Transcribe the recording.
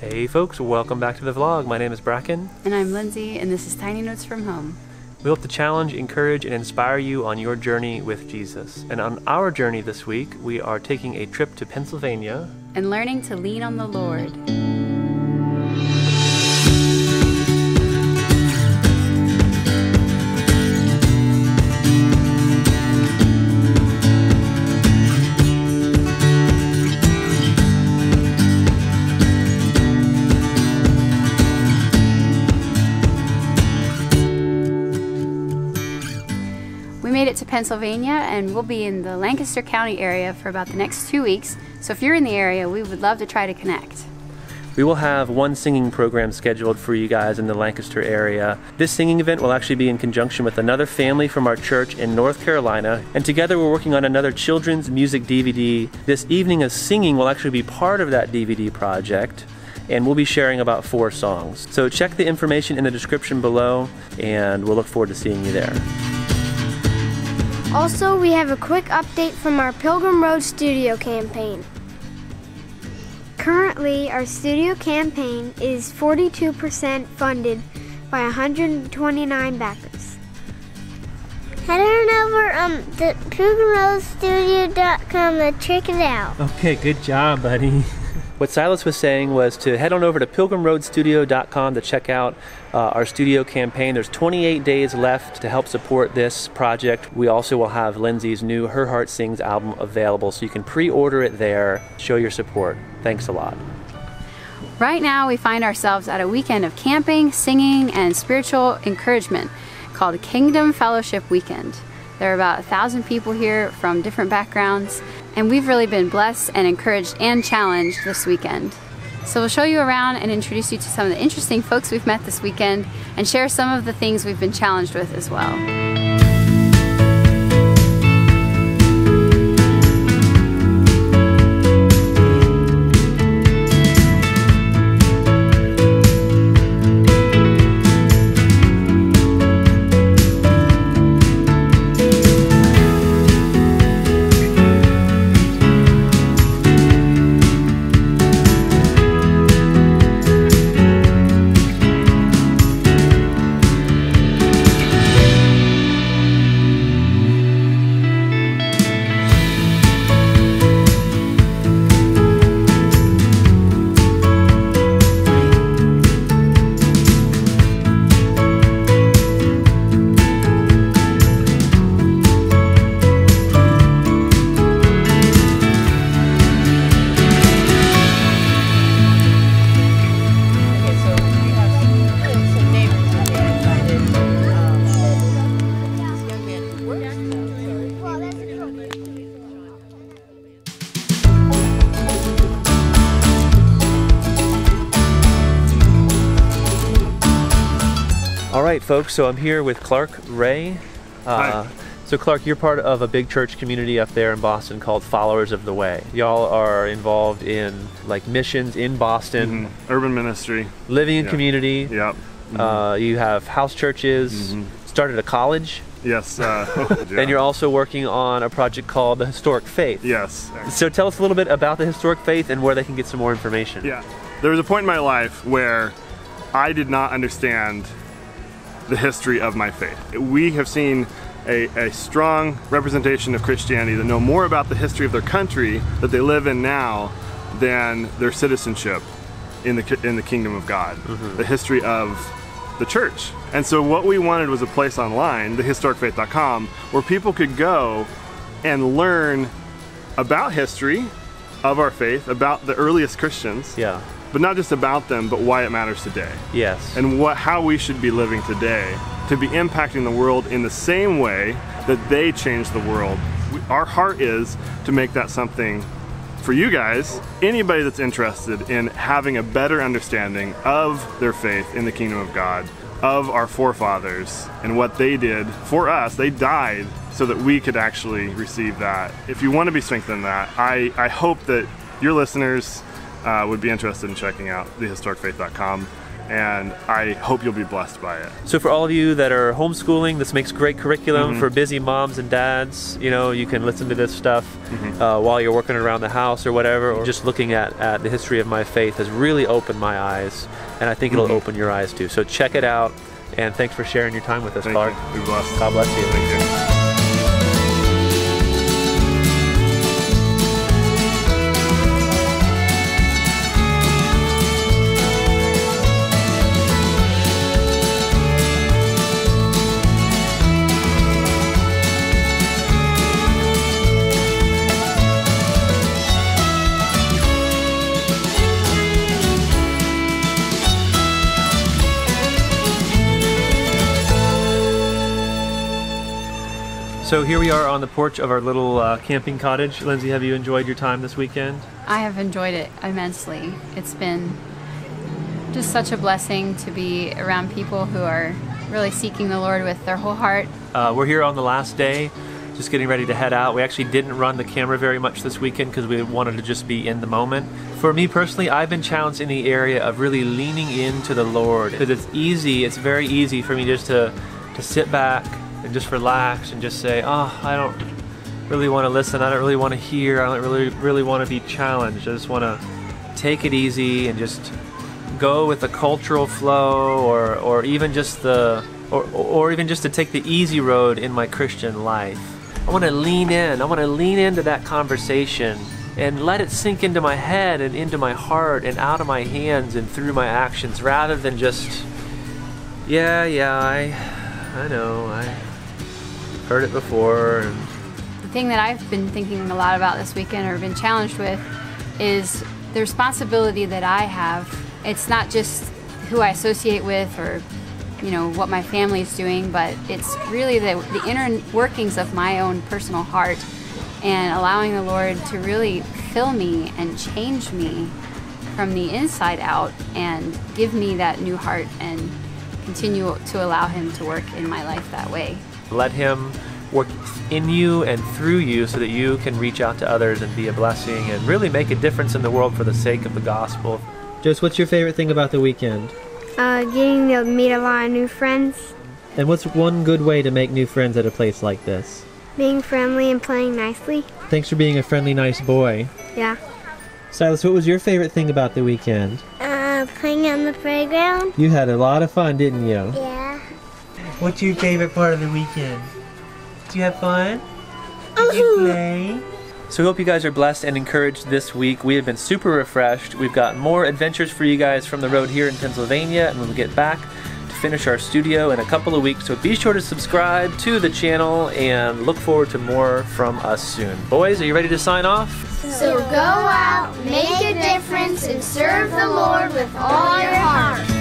Hey folks, welcome back to the vlog. My name is Brackin. And I'm Lindsay, and this is Tiny Notes from Home. We hope to challenge, encourage, and inspire you on your journey with Jesus. And on our journey this week, we are taking a trip to Pennsylvania And learning to lean on the Lord. To Pennsylvania and we'll be in the Lancaster County area for about the next two weeks. So if you're in the area, we would love to try to connect. We will have one singing program scheduled for you guys in the Lancaster area. This singing event will actually be in conjunction with another family from our church in North Carolina, and together we're working on another children's music DVD. This evening of singing will actually be part of that DVD project, and we'll be sharing about four songs. So check the information in the description below, and we'll look forward to seeing you there. Also, we have a quick update from our Pilgrim Road Studio campaign. Currently, our studio campaign is 42% funded by 129 backers. Head on over um to pilgrimroadstudio.com to check it out. Okay, good job, buddy. What Silas was saying was to head on over to pilgrimroadstudio.com to check out uh, our studio campaign. There's 28 days left to help support this project. We also will have Lindsay's new Her Heart Sings album available, so you can pre order it there. Show your support. Thanks a lot. Right now, we find ourselves at a weekend of camping, singing, and spiritual encouragement called Kingdom Fellowship Weekend. There are about a thousand people here from different backgrounds, and we've really been blessed and encouraged and challenged this weekend. So we'll show you around and introduce you to some of the interesting folks we've met this weekend and share some of the things we've been challenged with as well. Right, folks, so I'm here with Clark Ray. Uh, Hi. So, Clark, you're part of a big church community up there in Boston called Followers of the Way. Y'all are involved in like missions in Boston, Mhm. Urban ministry. living in Yeah. community. Yep. Uh, you have house churches, started a college, Yes. Uh, yeah. and you're also working on a project called the Historic Faith. Yes. So tell us a little bit about the Historic Faith and where they can get some more information. Yeah. There was a point in my life where I did not understand the history of my faith. We have seen a, a strong representation of Christianity that know more about the history of their country that they live in now than their citizenship in the in the kingdom of God, mm-hmm. the history of the church. And so what we wanted was a place online, thehistoricfaith.com, where people could go and learn about history of our faith, about the earliest Christians, Yeah. but not just about them, but why it matters today Yes. and what how we should be living today to be impacting the world in the same way that they changed the world. We, our heart is to make that something for you guys, anybody that's interested in having a better understanding of their faith in the kingdom of God, of our forefathers and what they did for us. They died so that we could actually receive that. If you want to be strengthened in that, I, I hope that your listeners uh, would be interested in checking out thehistoricfaith.com. and I hope you'll be blessed by it. So for all of you that are homeschooling, this makes great curriculum for busy moms and dads. You know, you can listen to this stuff uh, while you're working around the house or whatever. Or just looking at, at the history of my faith has really opened my eyes, and I think it'll open your eyes too. So check it out, and thanks for sharing your time with us, Thank Clark. you. Be blessed. God bless you. So here we are on the porch of our little uh, camping cottage. Lindsay, have you enjoyed your time this weekend? I have enjoyed it immensely. It's been just such a blessing to be around people who are really seeking the Lord with their whole heart. Uh, we're here on the last day, just getting ready to head out. We actually didn't run the camera very much this weekend because we wanted to just be in the moment. For me personally, I've been challenged in the area of really leaning into the Lord because it's easy. It's very easy for me just to to sit back and just relax and just say, "Oh, I don't really want to listen. I don't really want to hear. I don't really really want to be challenged. I just want to take it easy and just go with the cultural flow or or even just the or, or even just to take the easy road in my Christian life. I want to lean in. I want to lean into that conversation and let it sink into my head and into my heart and out of my hands and through my actions rather than just yeah, yeah, I I know. I heard it before The thing that I've been thinking a lot about this weekend or been challenged with is the responsibility that I have. It's not just who I associate with or you know what my family is doing, but it's really the, the inner workings of my own personal heart and allowing the Lord to really fill me and change me from the inside out and give me that new heart and continue to allow Him to work in my life that way. Let him work in you and through you so that you can reach out to others and be a blessing and really make a difference in the world for the sake of the gospel. Joseph, what's your favorite thing about the weekend? Uh, getting to meet a lot of new friends, And what's one good way to make new friends at a place like this? being friendly and playing nicely. Thanks for being a friendly, nice boy. Yeah. Silas, what was your favorite thing about the weekend? Uh, playing on the playground? You had a lot of fun, didn't you? Yeah. What's your favorite part of the weekend? Did you have fun? Did you play? So we hope you guys are blessed and encouraged this week. We have been super refreshed. We've got more adventures for you guys from the road here in Pennsylvania, and when we get back to finish our studio in a couple of weeks. So be sure to subscribe to the channel and look forward to more from us soon. Boys, are you ready to sign off? So go out, make a difference, and serve the Lord with all your heart.